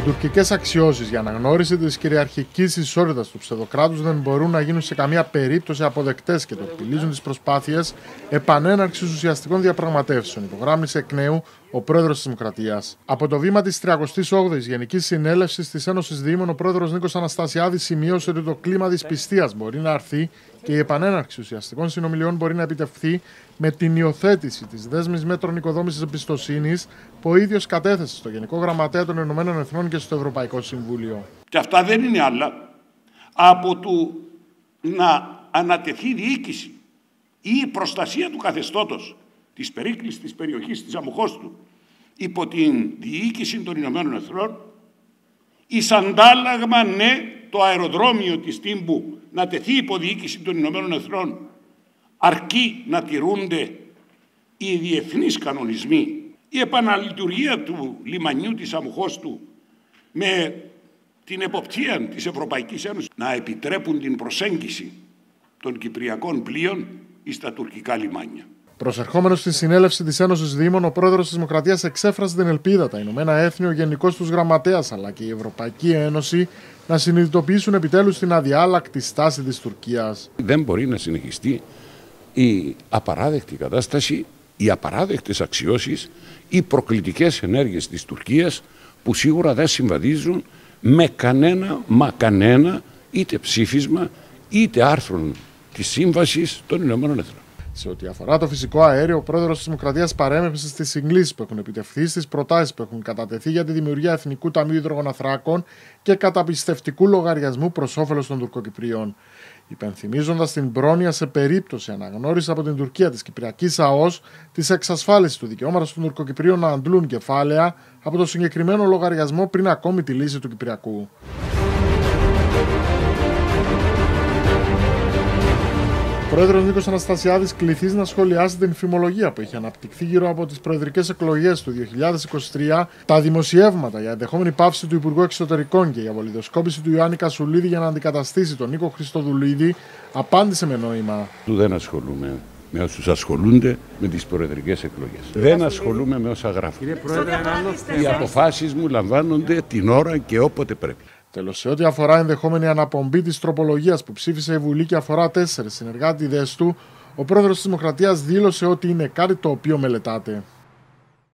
Οι τουρκικές αξιώσεις για αναγνώριση της κυριαρχικής ισότητας του ψευδοκράτους δεν μπορούν να γίνουν σε καμία περίπτωση αποδεκτές και το επιλύζουν τις προσπάθειες επανέναρξης ουσιαστικών διαπραγματεύσεων, υπογράμμισε εκ νέου ο πρόεδρος της Δημοκρατίας. Από το βήμα της 38η Γενική Συνέλευσης της Ένωσης Δήμων, ο πρόεδρος Νίκος Αναστασιάδης σημείωσε ότι το κλίμα δυσπιστίας μπορεί να αρθεί και η επανέναρξη ουσιαστικών συνομιλιών μπορεί να επιτευχθεί με την υιοθέτηση της δέσμης μέτρων οικοδόμησης εμπιστοσύνης που ο ίδιος κατέθεσε στο Γενικό Γραμματέα των Ηνωμένων Εθνών και στο Ευρωπαϊκό Συμβούλιο. Και αυτά δεν είναι άλλα από το να ανατεθεί διοίκηση ή η προστασία του καθεστώτος της περίκλησης της περιοχής της αμοχώς του υπό την διοίκηση των Ηνωμένων Εθνών εις αντάλλαγμα ναι το αεροδρόμιο της Τύμπου να τεθεί υπό διοίκηση των Ηνωμένων Εθνών αρκεί να τηρούνται οι διεθνείς κανονισμοί. Η επαναλειτουργία του λιμανιού της του με την εποπτεία της Ευρωπαϊκής Ένωσης να επιτρέπουν την προσέγγιση των κυπριακών πλοίων στα τουρκικά λιμάνια. Προσερχόμενος στη συνέλευση της Ένωσης Δήμων, ο πρόεδρος της Δημοκρατίας εξέφρασε την ελπίδα τα Ηνωμένα Έθνη, ο Γενικός τους Γραμματέας αλλά και η Ευρωπαϊκή Ένωση να συνειδητοποιήσουν επιτέλους την αδιάλακτη στάση της Τουρκίας. Δεν μπορεί να συνεχιστεί η απαράδεκτη κατάσταση, οι απαράδεκτες αξιώσεις, οι προκλητικές ενέργειες της Τουρκίας που σίγουρα δεν συμβαδίζουν με κανένα, μα κανένα, είτε ψήφισμα, είτε άρθρο της Σύμβασης των Ηνωμένων Εθνών. Σε ό,τι αφορά το φυσικό αέριο, ο πρόεδρος της Δημοκρατίας παρέμεψε στις συγκλήσεις που έχουν επιτευχθεί, στις προτάσεις που έχουν κατατεθεί για τη δημιουργία Εθνικού Ταμείου Υδρογοναθράκων και καταπιστευτικού λογαριασμού προς όφελος των Τουρκοκυπρίων. Υπενθυμίζοντας την πρόνοια σε περίπτωση αναγνώρισης από την Τουρκία της Κυπριακής ΑΟΣ της εξασφάλισης του δικαιώματος των Τουρκοκυπρίων να αντλούν κεφάλαια από το συγκεκριμένο λογαριασμό πριν ακόμη τη λύση του Κυπριακού. Πρόεδρο Νίκο Αναστασιάδη κληθεί να σχολιάσει την φημολογία που έχει αναπτυχθεί γύρω από τι προεδρικέ εκλογέ του 2023, τα δημοσιεύματα για ενδεχόμενη πάυση του Υπουργού Εξωτερικών και η απολυδοσκόπηση του Ιωάννη Κασουλίδη για να αντικαταστήσει τον Νίκο Χριστοδουλίδη, απάντησε με νόημα. Του δεν ασχολούμαι με όσου ασχολούνται με τι προεδρικέ εκλογέ. Δεν ασχολούμαι με όσα γράφουν. Οι αποφάσει μου λαμβάνονται την ώρα και όποτε πρέπει. Τέλος, σε ό,τι αφορά ενδεχόμενη αναπομπή της τροπολογίας που ψήφισε η Βουλή και αφορά τέσσερις συνεργάτηδες του, ο πρόεδρος της Δημοκρατίας δήλωσε ότι είναι κάτι το οποίο μελετάται.